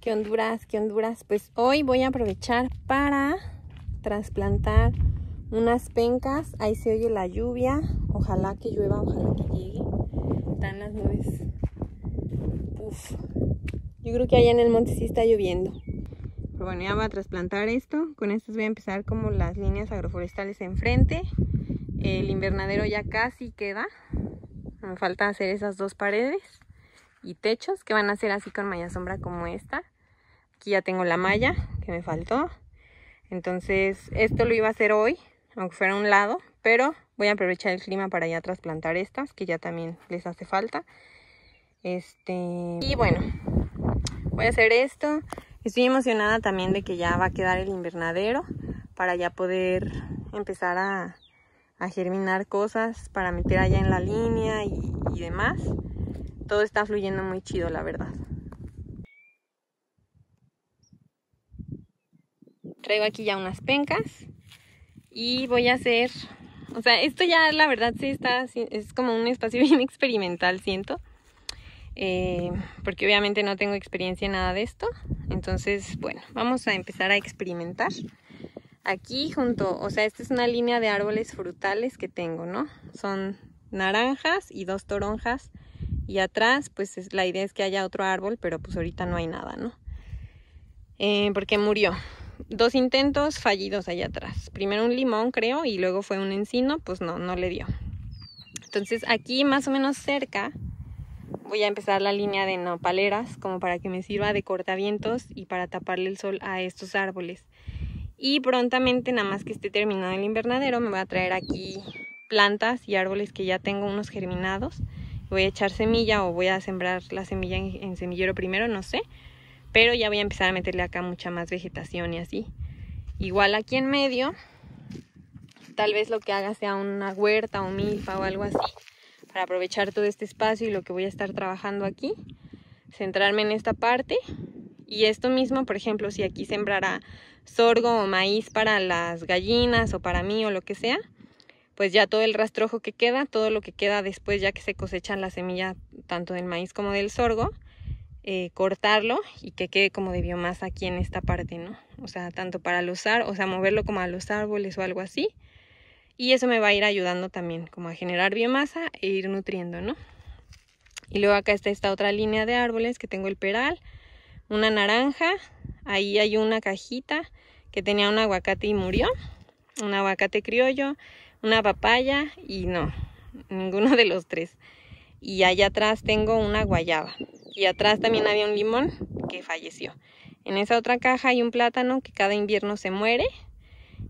¿Qué Honduras? ¿Qué Honduras? Pues hoy voy a aprovechar para trasplantar unas pencas. Ahí se oye la lluvia. Ojalá que llueva, ojalá que llegue. Están las nubes. Uf. Yo creo que allá en el monte sí está lloviendo. Pero bueno, ya voy a trasplantar esto. Con estos voy a empezar como las líneas agroforestales enfrente. El invernadero ya casi queda. Me falta hacer esas dos paredes y techos que van a ser así con malla sombra como esta. Aquí ya tengo la malla que me faltó. Entonces esto lo iba a hacer hoy, aunque fuera un lado, pero voy a aprovechar el clima para ya trasplantar estas, que ya también les hace falta. Este, y bueno, voy a hacer esto. Estoy emocionada también de que ya va a quedar el invernadero para ya poder empezar a, a germinar cosas para meter allá en la línea y demás. Todo está fluyendo muy chido, la verdad. Traigo aquí ya unas pencas y voy a hacer, o sea, esto ya la verdad sí está, es como un espacio bien experimental, siento. Eh, porque obviamente no tengo experiencia en nada de esto. Entonces, bueno, vamos a empezar a experimentar. Aquí junto, o sea, esta es una línea de árboles frutales que tengo, ¿no? Son naranjas y dos toronjas. Y atrás, pues es, la idea es que haya otro árbol, pero pues ahorita no hay nada, ¿no? Eh, porque murió dos intentos fallidos allá atrás. Primero un limón, creo, y luego fue un encino, pues no, no le dio. Entonces aquí más o menos cerca voy a empezar la línea de nopaleras como para que me sirva de cortavientos y para taparle el sol a estos árboles. Y prontamente, nada más que esté terminado el invernadero, me voy a traer aquí plantas y árboles que ya tengo unos germinados. Voy a echar semilla o voy a sembrar la semilla en, semillero primero, no sé pero ya voy a empezar a meterle acá mucha más vegetación y así. Igual aquí en medio, tal vez lo que haga sea una huerta o milfa o algo así, para aprovechar todo este espacio y lo que voy a estar trabajando aquí, centrarme en esta parte. Y esto mismo, por ejemplo, si aquí sembrara sorgo o maíz para las gallinas o para mí o lo que sea, pues ya todo el rastrojo que queda, todo lo que queda después ya que se cosechan la semilla tanto del maíz como del sorgo, eh, cortarlo y que quede como de biomasa aquí en esta parte, ¿no? O sea, tanto para los o sea, moverlo como a los árboles o algo así. Y eso me va a ir ayudando también como a generar biomasa e ir nutriendo, ¿no? Y luego acá está esta otra línea de árboles que tengo el peral, una naranja, ahí hay una cajita que tenía un aguacate y murió, un aguacate criollo, una papaya y no, ninguno de los tres. Y allá atrás tengo una guayaba y atrás también había un limón que falleció. En esa otra caja hay un plátano que cada invierno se muere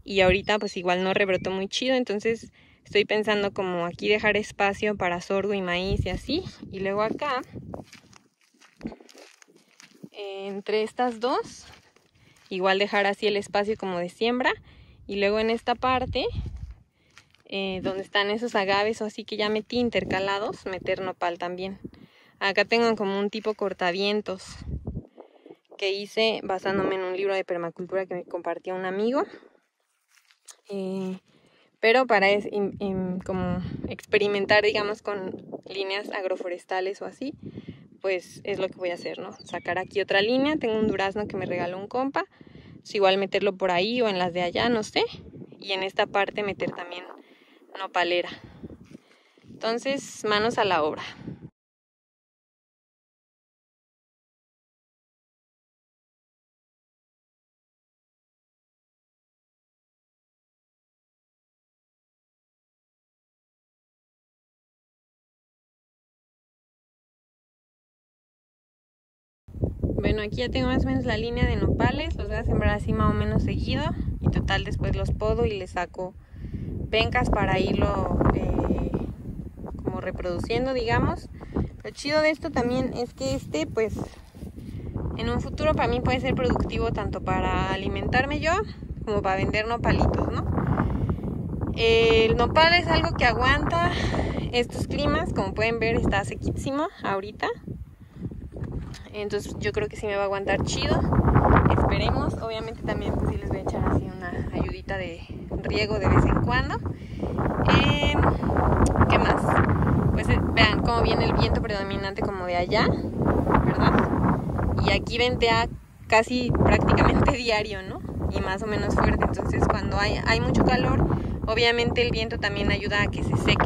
y ahorita pues igual no rebrotó muy chido, entonces estoy pensando como aquí dejar espacio para sorgo y maíz y así. Y luego acá, entre estas dos, igual dejar así el espacio como de siembra. Y luego en esta parte, eh, donde están esos agaves o así que ya metí intercalados, meter nopal también. Acá tengo como un tipo cortavientos que hice basándome en un libro de permacultura que me compartió un amigo. Eh, pero para es, como experimentar, digamos, con líneas agroforestales o así, pues es lo que voy a hacer, ¿no? Sacar aquí otra línea, tengo un durazno que me regaló un compa, pues igual meterlo por ahí o en las de allá, no sé, y en esta parte meter también nopalera. Entonces, manos a la obra. Bueno, aquí ya tengo más o menos la línea de nopales, los voy a sembrar así más o menos seguido y total después los podo y les saco pencas para irlo eh, como reproduciendo, digamos. Lo chido de esto también es que este, pues, en un futuro para mí puede ser productivo tanto para alimentarme yo como para vender nopalitos, ¿no? El nopal es algo que aguanta estos climas, como pueden ver está sequísimo ahorita, entonces yo creo que sí me va a aguantar chido. Esperemos. Obviamente también pues sí les voy a echar así una ayudita de riego de vez en cuando. Em, ¿Qué más? Pues eh, vean cómo viene el viento predominante como de allá, ¿verdad? Y aquí ventea casi prácticamente diario, ¿no? Y más o menos fuerte. Entonces cuando hay, hay mucho calor, obviamente el viento también ayuda a que se seque.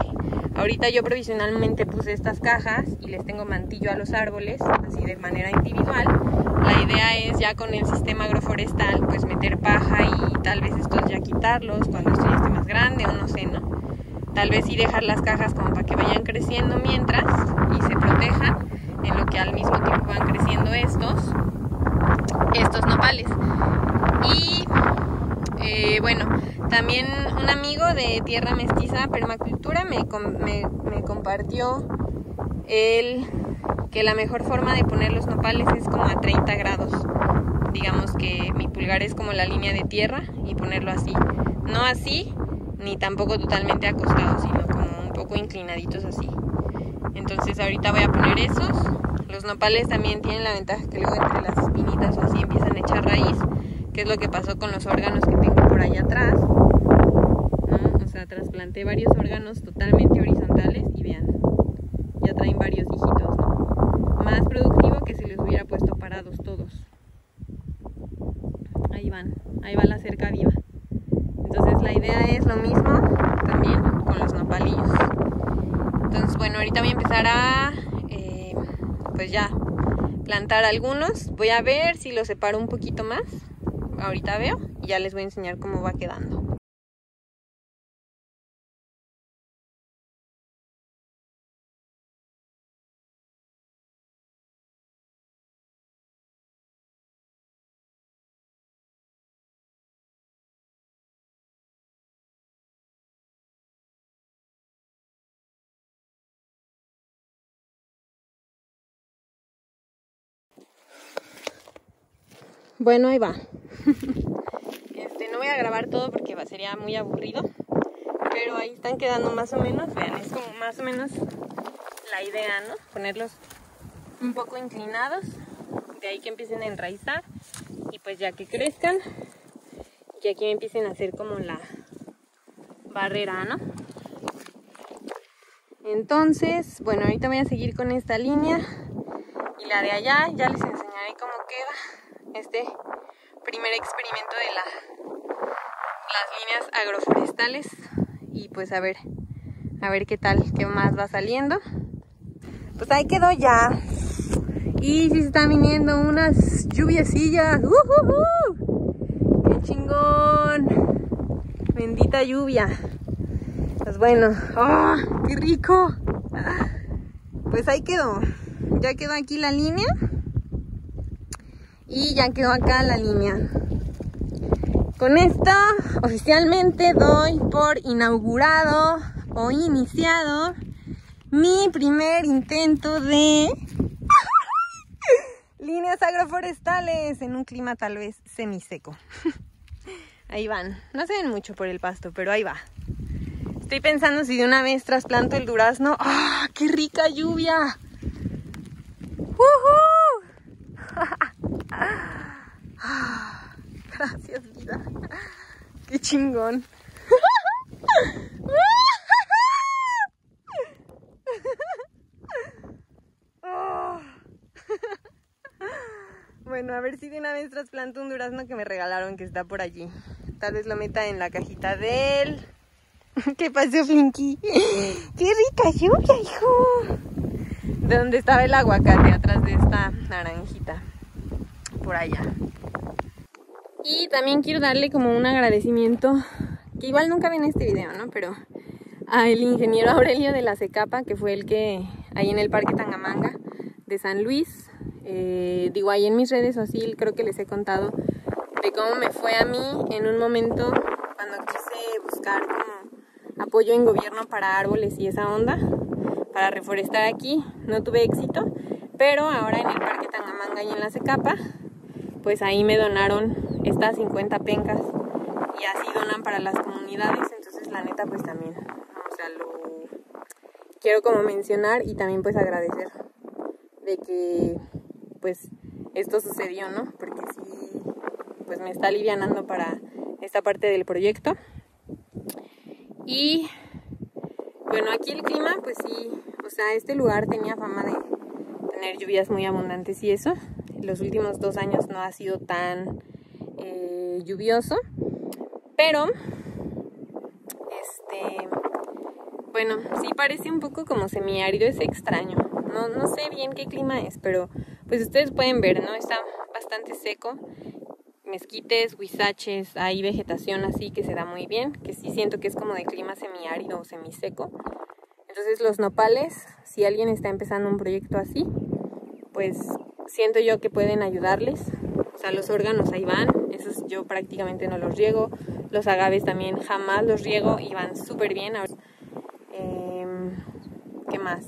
Ahorita yo provisionalmente puse estas cajas y les tengo mantillo a los árboles, así de manera individual. La idea es ya con el sistema agroforestal, pues meter paja y tal vez estos ya quitarlos cuando esto ya esté más grande o no sé, ¿no? Tal vez sí dejar las cajas como para que vayan creciendo mientras y se protejan en lo que al mismo tiempo van creciendo estos, estos nopales. Y eh, bueno, también un amigo de Tierra Mestiza Permacultura me, me, compartió el que la mejor forma de poner los nopales es como a 30 grados. Digamos que mi pulgar es como la línea de tierra y ponerlo así. No así, ni tampoco totalmente acostado, sino como un poco inclinaditos así. Entonces ahorita voy a poner esos. Los nopales también tienen la ventaja que luego entre las espinitas o así empiezan a echar raíz, que es lo que pasó con los órganos que tengo por allá atrás. O sea, trasplanté varios órganos totalmente horizontales y vean, ya traen varios hijitos, Más productivo que si les hubiera puesto parados todos. Ahí van, ahí va la cerca viva. Entonces la idea es lo mismo también con los nopalillos. Entonces bueno, ahorita voy a empezar a eh, pues ya plantar algunos. Voy a ver si los separo un poquito más. Ahorita veo y ya les voy a enseñar cómo va quedando. Bueno, ahí va. Este, no voy a grabar todo porque sería muy aburrido. Pero ahí están quedando más o menos. Vean, es como más o menos la idea, ¿no? Ponerlos un poco inclinados. De ahí que empiecen a enraizar. Y pues ya que crezcan. Y aquí empiecen a hacer como la barrera, ¿no? Entonces, bueno, ahorita voy a seguir con esta línea. Y la de allá ya les enseñaré cómo queda este primer experimento de la, las líneas agroforestales y pues a ver, a ver qué tal, qué más va saliendo. Pues ahí quedó ya. Y si se están viniendo unas lluviecillas. ¡Uh, qué chingón! Bendita lluvia. Pues bueno, ¡ah! ¡Qué rico! Pues ahí quedó. Ya quedó aquí la línea y ya quedó acá la línea. Con esto oficialmente doy por inaugurado o iniciado mi primer intento de líneas agroforestales en un clima tal vez semiseco. Ahí van. No se ven mucho por el pasto, pero ahí va. Estoy pensando si de una vez trasplanto el durazno. ¡Ah, qué rica lluvia! Gracias, vida. Qué chingón. Bueno, a ver si de una vez trasplanto un durazno que me regalaron que está por allí. Tal vez lo meta en la cajita de él. ¿Qué pasó, Flinky? ¡Qué rica lluvia, hijo! De dónde estaba el aguacate, atrás de esta naranjita por allá. Y también quiero darle como un agradecimiento, que igual nunca ven este video, ¿no? Pero al ingeniero Aurelio de la Secapa, que fue el que ahí en el Parque Tangamanga de San Luis, eh, digo ahí en mis redes así, creo que les he contado de cómo me fue a mí en un momento cuando quise buscar como apoyo en gobierno para árboles y esa onda, para reforestar aquí, no tuve éxito, pero ahora en el Parque Tangamanga y en la Secapa pues ahí me donaron estas 50 pencas y así donan para las comunidades, entonces la neta pues también, o sea, lo quiero como mencionar y también pues agradecer de que pues esto sucedió, ¿no? Porque sí, pues me está alivianando para esta parte del proyecto. Y bueno, aquí el clima, pues sí, o sea, este lugar tenía fama de tener lluvias muy abundantes y eso, los últimos dos años no ha sido tan eh, lluvioso, pero este, bueno, sí parece un poco como semiárido, es extraño. No, sé bien qué clima es, pero pues ustedes pueden ver, ¿no? Está bastante seco. Mezquites, huizaches, hay vegetación así que se da muy bien, que sí siento que es como de clima semiárido o semiseco. Entonces los nopales, si alguien está empezando un proyecto así, pues siento yo que pueden ayudarles. O sea, los órganos ahí van, esos yo prácticamente no los riego. Los agaves también jamás los riego y van súper bien. Eh, ¿Qué más?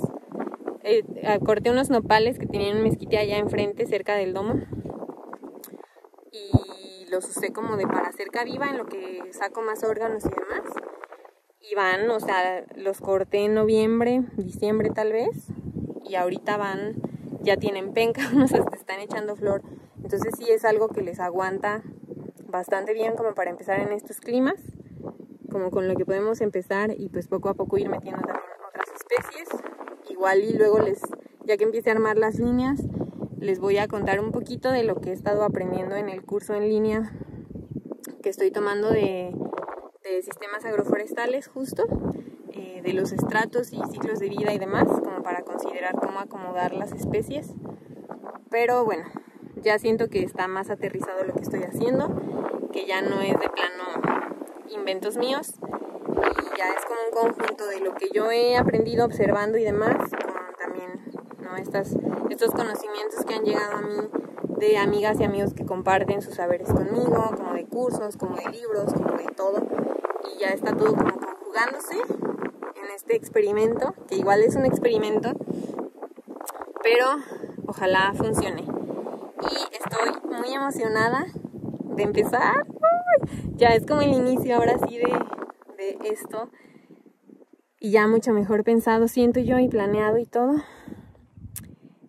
Eh, corté unos nopales que tenían un mezquite allá enfrente, cerca del domo. Y los usé como de para hacer viva en lo que saco más órganos y demás. Y van, o sea, los corté en noviembre, diciembre tal vez. Y ahorita van, ya tienen penca, unos hasta están echando flor. Entonces sí es algo que les aguanta bastante bien como para empezar en estos climas. Como con lo que podemos empezar y pues poco a poco ir metiendo también otras especies igual y luego les, ya que empiece a armar las líneas, les voy a contar un poquito de lo que he estado aprendiendo en el curso en línea que estoy tomando de, sistemas agroforestales justo, eh, de los estratos y ciclos de vida y demás, considerar cómo acomodar las especies. Pero bueno, ya siento que está más aterrizado lo que estoy haciendo, que ya no es de plano inventos míos, ya es como un conjunto de lo que yo he aprendido observando y demás, con también ¿no? Estas, estos conocimientos que han llegado a mí de amigas y amigos que comparten sus saberes conmigo, como de cursos, como de libros, como de todo, y ya está todo como conjugándose este experimento, que igual es un experimento, pero ojalá funcione. Y estoy muy emocionada de empezar. Ya es como el inicio ahora sí de, de esto y ya mucho mejor pensado siento yo y planeado y todo.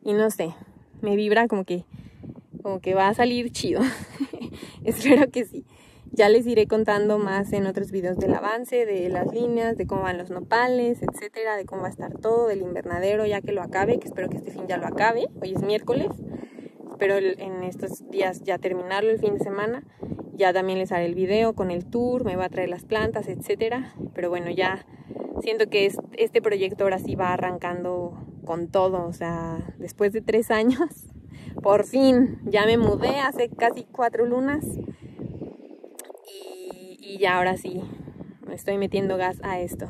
Y no sé, me vibra como que como que va a salir chido. Espero que sí. Ya les iré contando más en otros videos del avance, de las líneas, de cómo van los nopales, etcétera, de cómo va a estar todo, del invernadero ya que lo acabe, que espero que este fin ya lo acabe. Hoy es miércoles. Espero en estos días ya terminarlo el fin de semana ya también les haré el video con el tour, me va a traer las plantas, etcétera. Pero bueno, ya siento que este proyecto ahora sí va arrancando con todo. O sea, después de tres años, por fin ya me mudé hace casi cuatro lunas. Y, ya ahora sí, estoy metiendo gas a esto.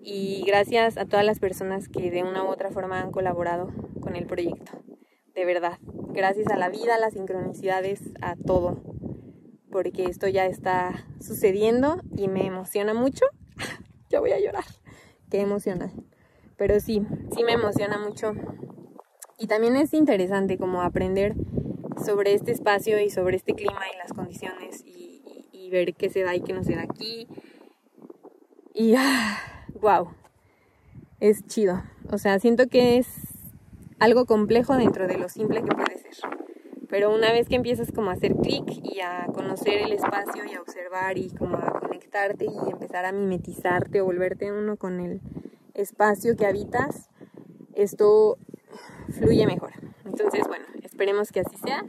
Y gracias a todas las personas que de una u otra forma han colaborado con el proyecto. De verdad. Gracias a la vida, a las sincronicidades, a todo porque esto ya está sucediendo y me emociona mucho. ya voy a llorar. Qué emociona. Pero sí, sí me emociona mucho. Y también es interesante como aprender sobre este espacio y sobre este clima y las condiciones ver qué se da y qué no se da aquí. Y wow, es chido. O sea, siento que es algo complejo dentro de lo simple que puede ser. Pero una vez que empiezas como a hacer clic y a conocer el espacio y a observar y como a conectarte y empezar a mimetizarte o volverte uno con el espacio que habitas, esto fluye mejor. Entonces, bueno, esperemos que así sea.